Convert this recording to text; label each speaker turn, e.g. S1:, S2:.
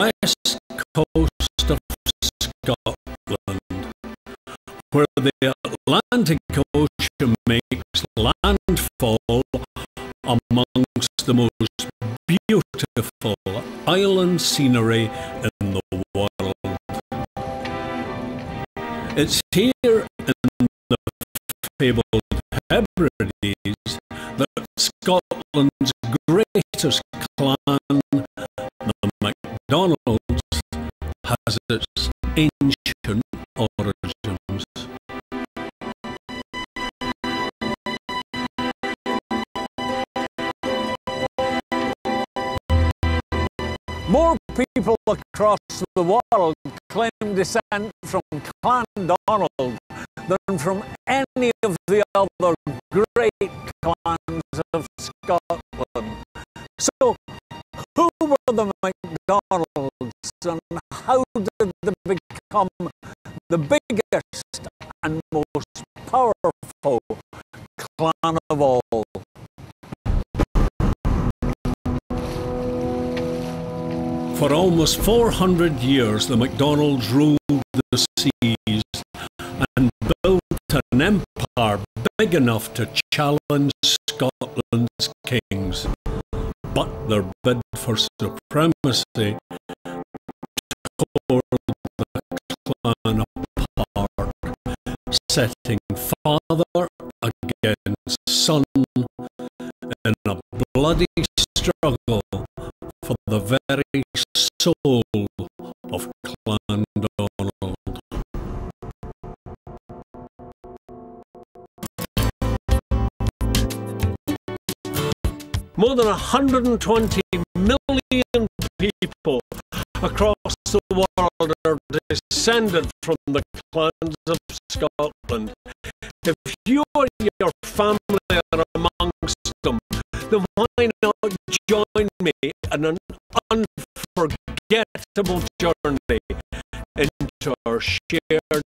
S1: west coast of Scotland, where the Atlantic Ocean makes landfall amongst the most beautiful island scenery in the world. It's here in the fabled Hebrides that Scotland's greatest clan, has its ancient origins.
S2: More people across the world claim descent from Clan Donald than from any of the other great clans of Scotland. So, who were the MacDonalds and how did they become the biggest and most powerful clan of all?
S1: For almost 400 years, the MacDonalds ruled the seas and built an empire big enough to challenge Scotland's kings. But their bid for supremacy setting father against son in a bloody struggle for the very soul of Clan Donald. More than 120 million people across the world descended from the clans of Scotland. If you or your family are amongst them, then why not join me in an unforgettable journey into our shared